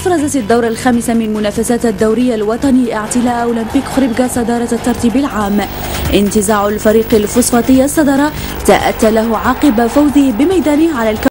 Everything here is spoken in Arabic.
أفرزت الدورة الخامسة من منافسات الدوري الوطني اعتلاء أولمبيك خريبكا صدارة الترتيب العام. انتزاع الفريق الفوسفاتي الصدارة تأتى له عقب فوزه بميدانه على الكرة